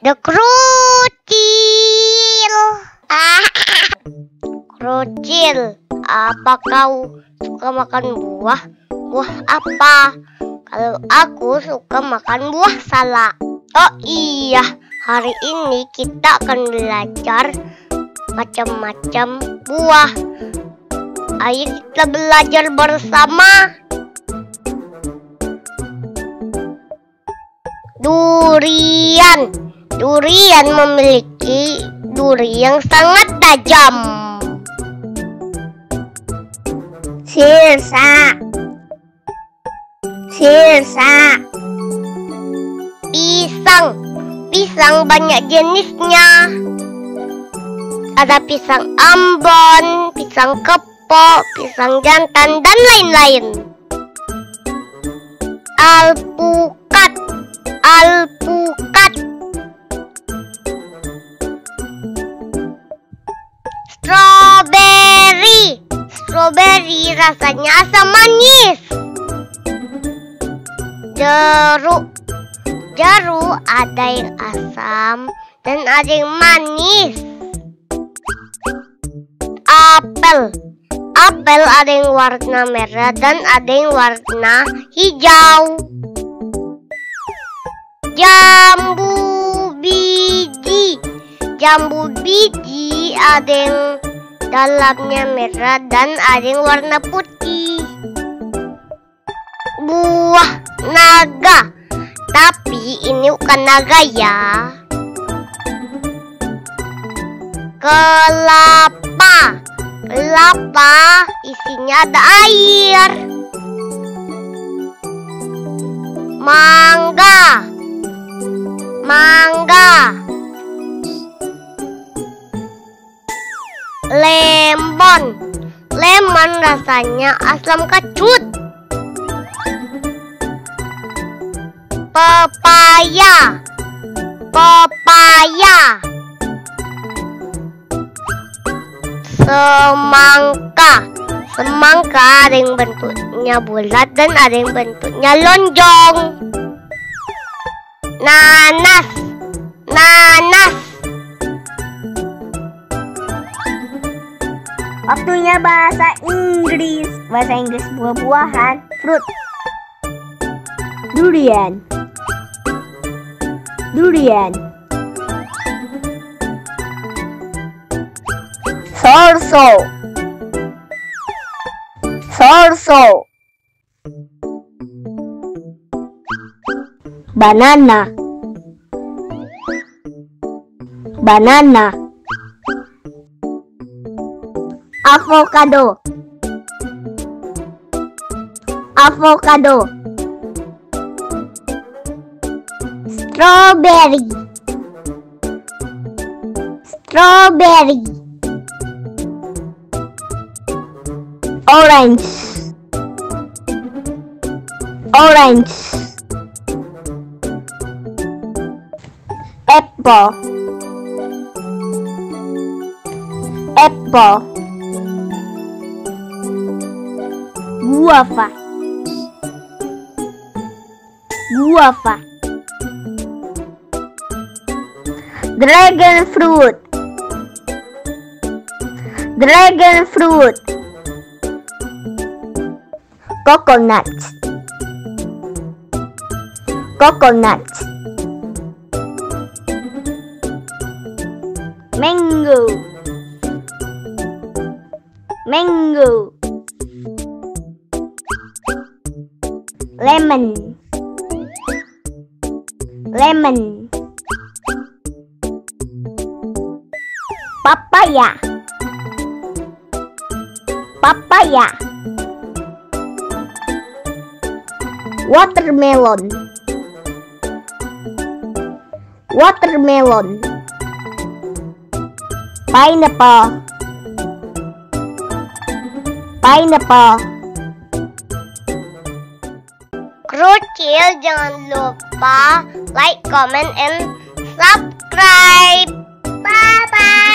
The Krucil. Ah. Krucil, apa kau suka makan buah? Buah apa? Kalau aku suka makan buah salak. Oh iya, hari ini kita akan belajar macam-macam buah. Ayo kita belajar bersama. Durian. Durian memiliki duri yang sangat tajam. Sirsa. Sirsa. Pisang. Pisang banyak jenisnya. Ada pisang ambon, pisang kepok, pisang jantan, dan lain-lain. Alpukat. Alpukat. Strawberry. Strawberry rasanya asam manis. Jeruk. Jeruk ada yang asam dan ada yang manis. Apel. Apel ada yang warna merah dan ada yang warna hijau. Jambu biji. Jambu biji ada yang dalamnya merah dan ada yang warna putih. Buah naga. Tapi ini bukan naga ya. Kelapa. Kelapa isinya ada air. Mangga. Rasanya asam kecut. Pepaya. Pepaya. Semangka. Semangka ada yang bentuknya bulat dan ada yang bentuknya lonjong. Nanas. Nanas. Waktunya bahasa Inggris. Bahasa Inggris buah-buahan. Fruit. Durian. Durian. Sorso. Sorso. Banana. Banana. Avocado. Avocado. Strawberry. Strawberry. Orange. Orange. Apple. Apple. Guava. Guava. Dragon fruit. Dragon fruit. Coconut. Coconut. Mango. Mango. Lemon. Lemon. Papaya. Papaya. Watermelon. Watermelon. Pineapple. Pineapple Rochelle jangan lupa like, comment, and subscribe. Bye bye.